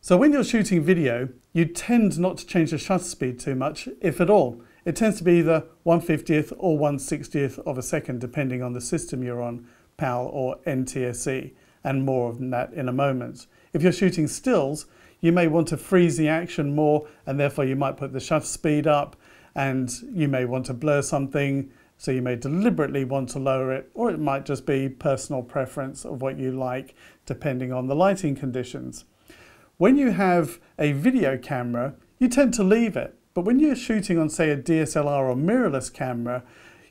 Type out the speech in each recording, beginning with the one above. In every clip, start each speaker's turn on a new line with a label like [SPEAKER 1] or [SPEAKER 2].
[SPEAKER 1] So when you're shooting video, you tend not to change the shutter speed too much, if at all. It tends to be either 150th or 160th of a second, depending on the system you're on, PAL or NTSC, and more of that in a moment. If you're shooting stills, you may want to freeze the action more, and therefore you might put the shutter speed up, and you may want to blur something, so you may deliberately want to lower it, or it might just be personal preference of what you like, depending on the lighting conditions. When you have a video camera, you tend to leave it. But when you're shooting on, say, a DSLR or mirrorless camera,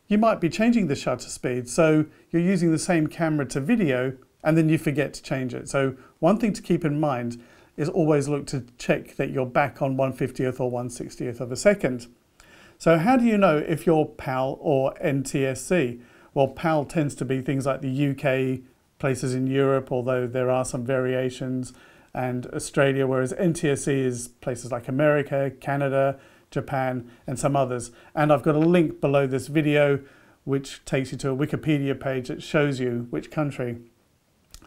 [SPEAKER 1] you might be changing the shutter speed. So you're using the same camera to video and then you forget to change it. So one thing to keep in mind is always look to check that you're back on 150th or 160th of a second. So how do you know if you're PAL or NTSC? Well, PAL tends to be things like the UK, places in Europe, although there are some variations and Australia, whereas NTSC is places like America, Canada, Japan, and some others. And I've got a link below this video which takes you to a Wikipedia page that shows you which country.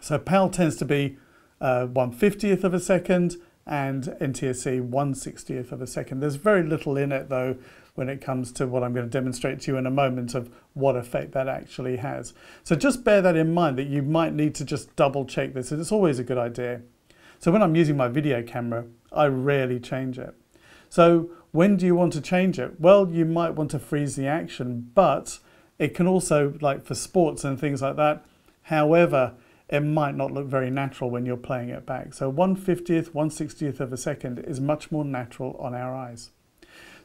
[SPEAKER 1] So PAL tends to be uh, 150th of a second and NTSC 160th of a second. There's very little in it though when it comes to what I'm going to demonstrate to you in a moment of what effect that actually has. So just bear that in mind that you might need to just double check this. It's always a good idea. So when I'm using my video camera, I rarely change it. So when do you want to change it? Well, you might want to freeze the action, but it can also, like for sports and things like that, however, it might not look very natural when you're playing it back. So 150th, 160th of a second is much more natural on our eyes.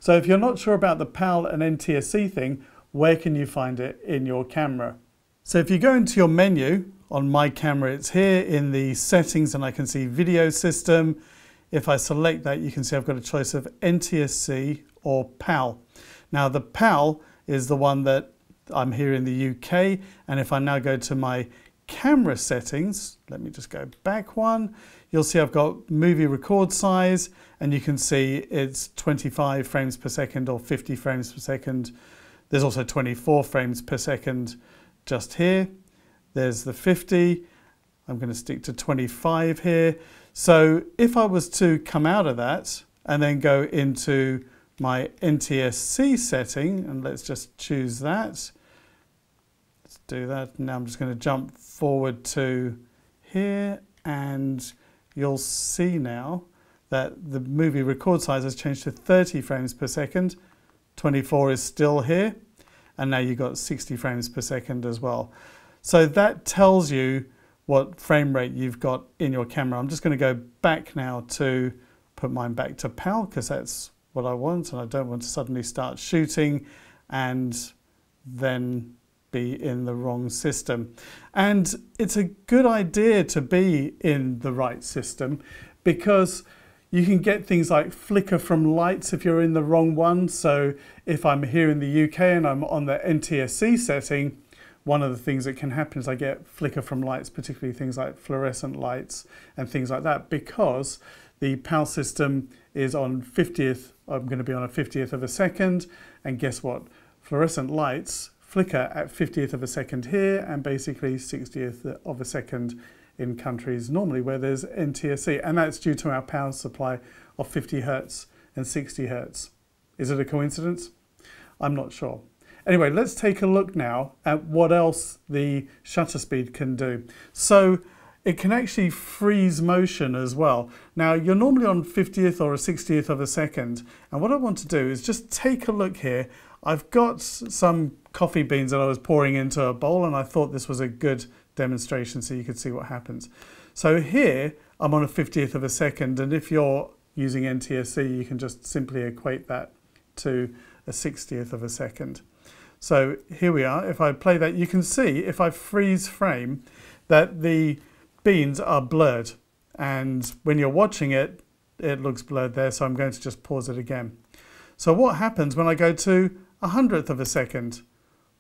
[SPEAKER 1] So if you're not sure about the PAL and NTSC thing, where can you find it in your camera? So if you go into your menu on my camera, it's here in the settings and I can see video system. If I select that, you can see I've got a choice of NTSC or PAL. Now the PAL is the one that I'm here in the UK. And if I now go to my camera settings, let me just go back one, you'll see I've got movie record size and you can see it's 25 frames per second or 50 frames per second. There's also 24 frames per second just here. There's the 50. I'm going to stick to 25 here. So if I was to come out of that and then go into my NTSC setting, and let's just choose that. Let's do that. Now I'm just going to jump forward to here and you'll see now that the movie record size has changed to 30 frames per second. 24 is still here and now you've got 60 frames per second as well. So that tells you what frame rate you've got in your camera. I'm just going to go back now to put mine back to PAL because that's what I want and I don't want to suddenly start shooting and then be in the wrong system. And it's a good idea to be in the right system because you can get things like flicker from lights if you're in the wrong one. So if I'm here in the UK and I'm on the NTSC setting, one of the things that can happen is I get flicker from lights, particularly things like fluorescent lights and things like that, because the PAL system is on 50th, I'm going to be on a 50th of a second, and guess what? Fluorescent lights flicker at 50th of a second here, and basically 60th of a second in countries normally where there's NTSC, and that's due to our power supply of 50 hertz and 60 hertz. Is it a coincidence? I'm not sure. Anyway, let's take a look now at what else the shutter speed can do. So it can actually freeze motion as well. Now you're normally on 50th or a 60th of a second. And what I want to do is just take a look here. I've got some coffee beans that I was pouring into a bowl and I thought this was a good demonstration so you could see what happens. So here I'm on a 50th of a second and if you're using NTSC you can just simply equate that to a 60th of a second. So here we are, if I play that you can see if I freeze frame that the beans are blurred and when you're watching it it looks blurred there so I'm going to just pause it again. So what happens when I go to a hundredth of a second?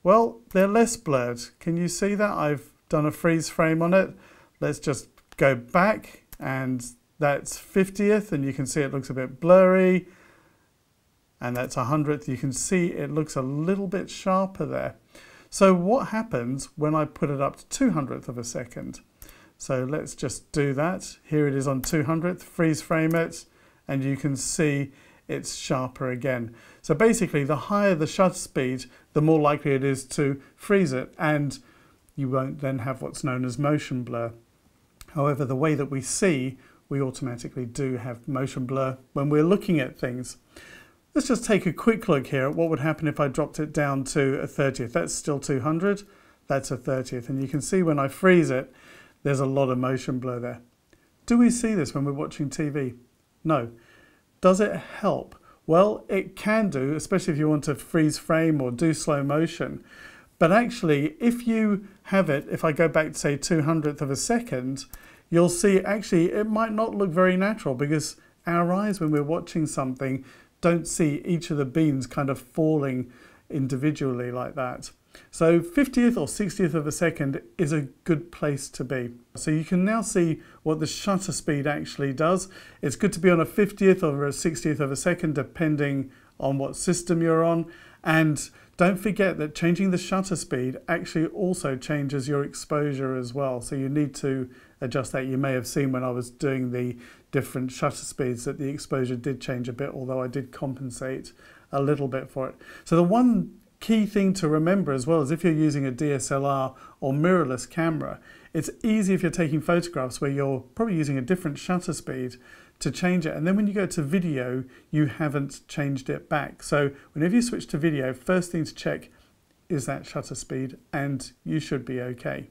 [SPEAKER 1] Well, they're less blurred. Can you see that? I've done a freeze frame on it. Let's just go back and that's 50th and you can see it looks a bit blurry and that's 100th. You can see it looks a little bit sharper there. So what happens when I put it up to 200th of a second? So let's just do that. Here it is on 200th, freeze frame it, and you can see it's sharper again. So basically, the higher the shutter speed, the more likely it is to freeze it, and you won't then have what's known as motion blur. However, the way that we see, we automatically do have motion blur when we're looking at things. Let's just take a quick look here at what would happen if I dropped it down to a 30th. That's still 200, that's a 30th. And you can see when I freeze it, there's a lot of motion blur there. Do we see this when we're watching TV? No. Does it help? Well, it can do, especially if you want to freeze frame or do slow motion. But actually, if you have it, if I go back to say 200th of a second, you'll see actually it might not look very natural because our eyes, when we're watching something, don't see each of the beams kind of falling individually like that. So 50th or 60th of a second is a good place to be. So you can now see what the shutter speed actually does. It's good to be on a 50th or a 60th of a second depending on what system you're on. And don't forget that changing the shutter speed actually also changes your exposure as well. So you need to adjust that. You may have seen when I was doing the different shutter speeds that the exposure did change a bit, although I did compensate a little bit for it. So the one key thing to remember as well is if you're using a DSLR or mirrorless camera, it's easy if you're taking photographs where you're probably using a different shutter speed to change it. And then when you go to video, you haven't changed it back. So whenever you switch to video, first thing to check is that shutter speed and you should be okay.